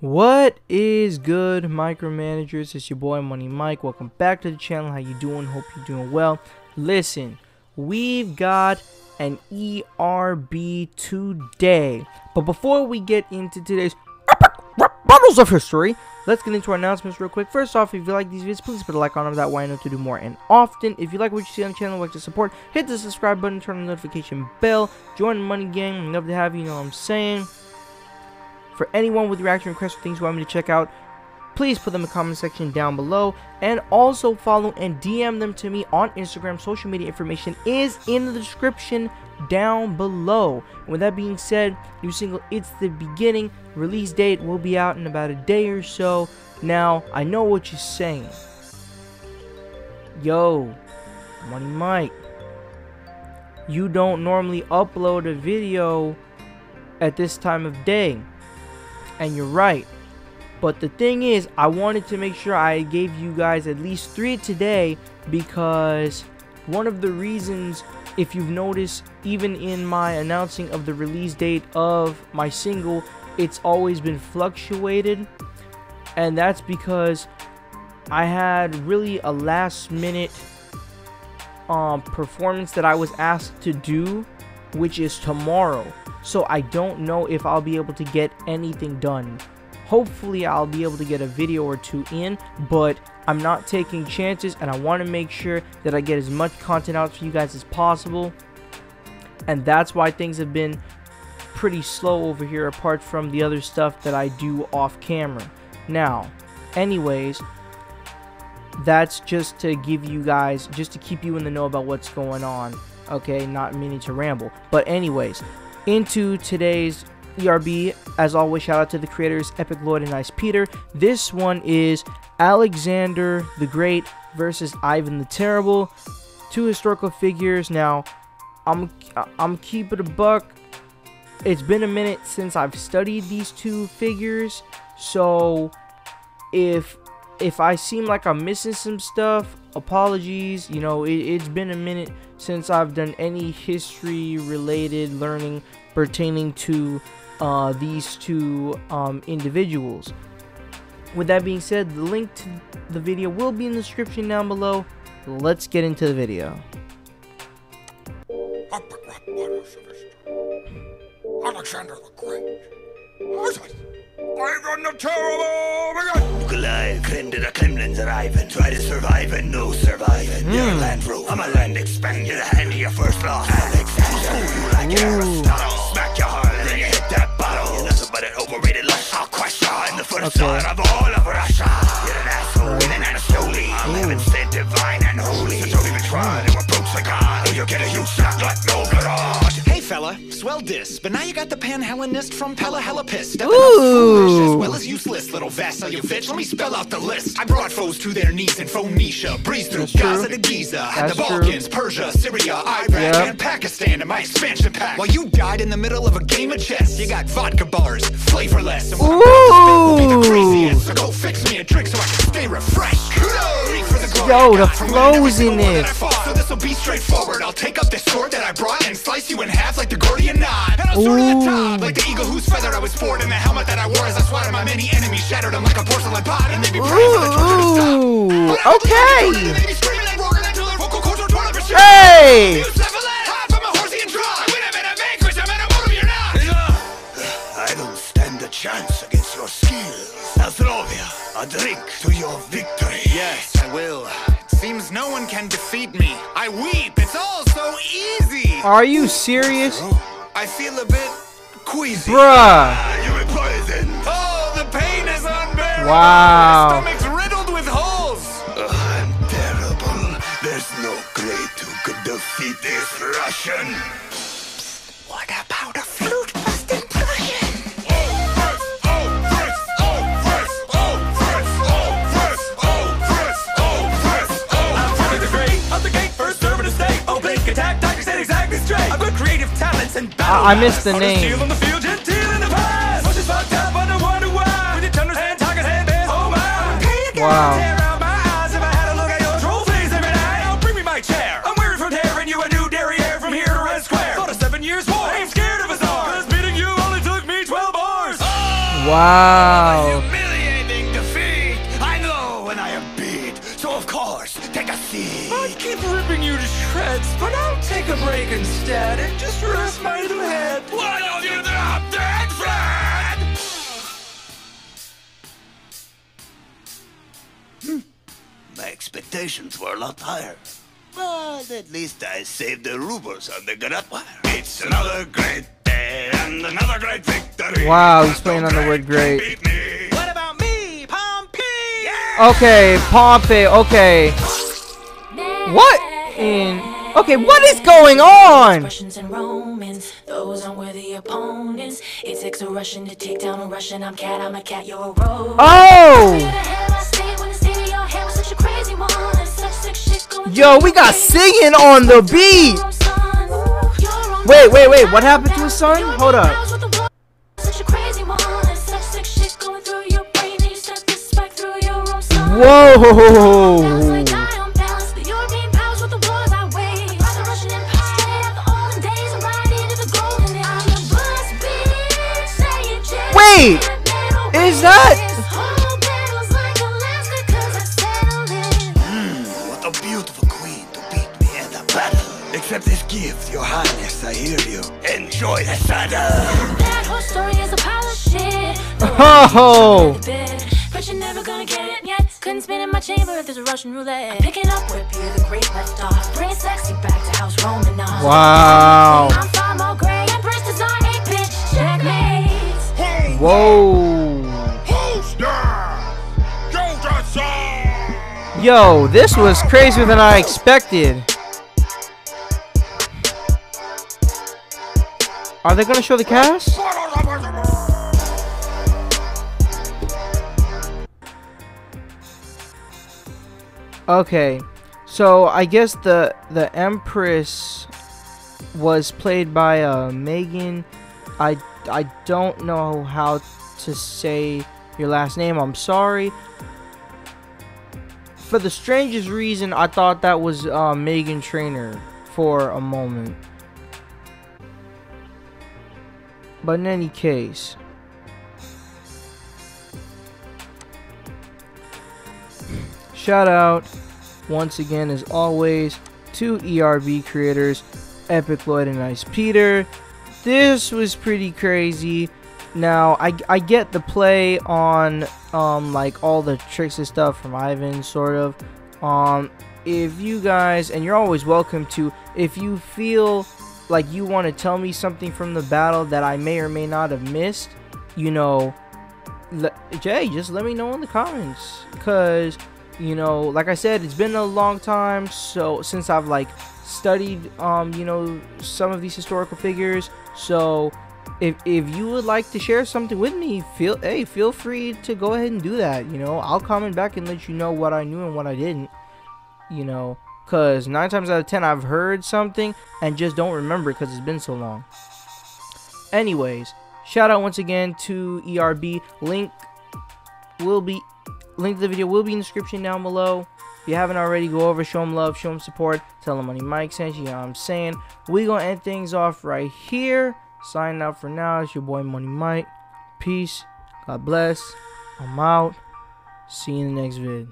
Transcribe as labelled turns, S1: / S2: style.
S1: What is good, micromanagers? It's your boy Money Mic. Welcome back to the channel. How you doing? Hope you're doing well. Listen, we've got an ERB today. But before we get into today's Battles of History, let's get into our announcements real quick. First off, if you like these videos, please put a like on them. That way I know to do more and often. If you like what you see on the channel, like to support, hit the subscribe button, turn on the notification bell, join the Money Gang. Love to have you, you know what I'm saying. For anyone with reaction requests or things you want me to check out, please put them in the comment section down below. And also follow and DM them to me on Instagram. Social media information is in the description down below. And with that being said, new single It's the Beginning. Release date will be out in about a day or so. Now, I know what you're saying. Yo, Money Mic. You don't normally upload a video at this time of day and you're right. But the thing is, I wanted to make sure I gave you guys at least three today because one of the reasons, if you've noticed, even in my announcing of the release date of my single, it's always been fluctuated. And that's because I had really a last minute um, performance that I was asked to do, which is tomorrow so I don't know if I'll be able to get anything done. Hopefully I'll be able to get a video or two in, but I'm not taking chances and I want to make sure that I get as much content out for you guys as possible. And that's why things have been pretty slow over here apart from the other stuff that I do off camera. Now, anyways, that's just to give you guys, just to keep you in the know about what's going on. Okay, not meaning to ramble. But anyways, into today's ERB. As always, shout out to the creators Epic Lloyd and Nice Peter. This one is Alexander the Great versus Ivan the Terrible. Two historical figures. Now, I'm I'm keeping a buck. It's been a minute since I've studied these two figures, so if if I seem like I'm missing some stuff, apologies. You know, it, has been a minute since I've done any history related learning pertaining to uh, these two um, individuals. With that being said, the link to the video will be in the description down below. Let's get into the video. Alexander the Great. Ivan the Terrible! Nikolai, Kremder, the Kremlin's arriving. Try to survive and no surviving. Mm. You're a land rule. I'm a land expand. You're the hand of your first loss. Alexander. Ooh, you like. Aristotle. Smack your heart and then you hit that bottle. You're nothing but an overrated luck. I'll crush you in the foot okay. of all of Russia. You're an asshole with an Anatoly. I'm heaven sent divine and holy. So don't even try to approach the god or you'll get a huge shock like no garage
S2: fella. Swell dis. But now you got the Panhellenist from Pella-Hella-Piss. Stepping Ooh. as well as useless. Little vassal, you bitch. Let me spell out the list. I brought foes to their knees in Phoenicia. Breezed through That's Gaza true. to Giza. Had the Balkans, true. Persia, Syria, Iraq, yep. and Pakistan in my expansion pack. While you died in the middle of a game of chess, you got vodka bars, flavorless. And what Ooh. I'm about to spit will be the craziest. So go fix me a drink so I can stay refreshed.
S1: Yo, the flow's in this.
S2: So this'll be straightforward. I'll take up this sword that I brought and slice you in half like the Gordian knot. And I'll soar to the top like the eagle whose feather I was forward. And the helmet that I wore as I swatted my many enemies, shattered them like a porcelain pot. And they be praying for the torture to stop.
S1: Okay. Hey.
S2: I don't stand a chance against your skills. Azrovia, a drink to your victory. It's all so easy.
S1: Are you serious?
S2: I feel a bit queasy.
S1: Bruh.
S2: You're poison. Oh, the pain is unbearable.
S1: Wow.
S2: My stomach's riddled with holes. Ah, I'm terrible. There's no great who could defeat this Russian. I, missed the name.
S1: I missed the name. Wow. Wow.
S3: Break instead and just rest my little head.
S2: Why don't you drop dead, Fred? Hmm. My expectations were a lot higher. But at least I saved the rubles on the garage wire. It's another great day and another great victory.
S1: Wow, he's playing on the word great.
S2: What about me, Pompey?
S1: Okay, Pompey. Okay. What in? Okay, what is going on?
S4: Russians and Romans, those unworthy opponents. It takes a Russian to take down a Russian. I'm cat, I'm a cat, you're a rogue.
S1: Oh,
S4: Yo, we got singing on the beat.
S1: wait, wait, wait. What happened to his son? Hold up. Whoa. Wait, is that?
S2: Hmm, what a beautiful queen to beat me at a battle. Accept this gift, your highness, I hear you. Enjoy the saddle.
S4: That whole story is a pile of shit.
S1: Oh.
S4: But you're never gonna get it yet. Couldn't spin in my chamber if there's a Russian roulette. I'm picking up where Peter the Great left off. Bring sexy back to House Romanov.
S1: Wow. Whoa. Yo, this was crazier than I expected. Are they gonna show the cast? Okay, so I guess the the Empress was played by uh, Megan. I I don't know how to say your last name. I'm sorry. For the strangest reason, I thought that was uh, Meghan Trainor for a moment. But in any case, shout out once again, as always, to ERB creators, Epic Lloyd and Nice Peter. This was pretty crazy. Now, I, I get the play on um like all the tricks and stuff from Ivan, sort of. Um, if you guys, and you're always welcome to, if you feel like you want to tell me something from the battle that I may or may not have missed, you know, Jay, just let me know in the comments. Cause, you know, like I said, it's been a long time. So since I've like studied, um, you know, some of these historical figures. So if if you would like to share something with me, feel hey, feel free to go ahead and do that. You know, I'll comment back and let you know what I knew and what I didn't. You know, cause nine times out of ten I've heard something and just don't remember because it's been so long. Anyways, shout out once again to ERB. Link will be link to the video will be in the description down below. If you haven't already, go over, show them love, show them support, tell them Money Mic sent you. You know what I'm saying? We gonna end things off right here. Signing out for now. It's your boy Money Mic. Peace. God bless. I'm out. See you in the next vid.